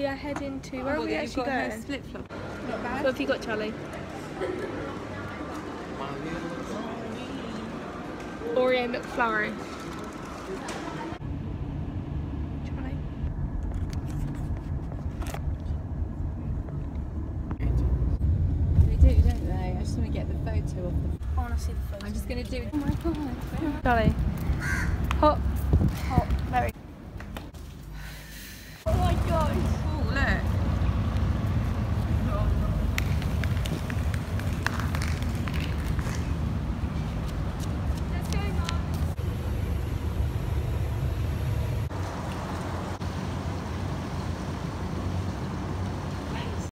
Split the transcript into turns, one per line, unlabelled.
we are heading to. Oh, where are we actually
got her
going?
Slip flop.
What have you got, Charlie? Oreo McFlurry. Charlie.
They do, don't they? I just want to get the photo of the.
I want to see the photo.
I'm just going to do it. Oh my god.
Charlie. Hot. Hot. Very.